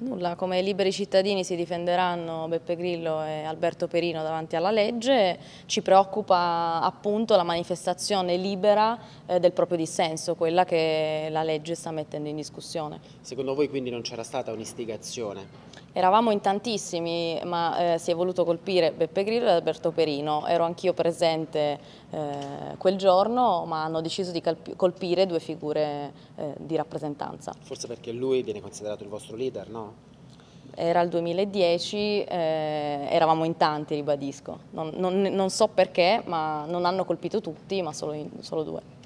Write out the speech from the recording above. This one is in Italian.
Nulla, come liberi cittadini si difenderanno Beppe Grillo e Alberto Perino davanti alla legge, ci preoccupa appunto la manifestazione libera eh, del proprio dissenso, quella che la legge sta mettendo in discussione. Secondo voi quindi non c'era stata un'istigazione? Eravamo in tantissimi, ma eh, si è voluto colpire Beppe Grillo e Alberto Perino. Ero anch'io presente eh, quel giorno, ma hanno deciso di colpire due figure eh, di rappresentanza. Forse perché lui viene considerato il vostro leader, no? Era il 2010, eh, eravamo in tanti, ribadisco. Non, non, non, so perché, ma non hanno colpito tutti, ma solo, in, solo due.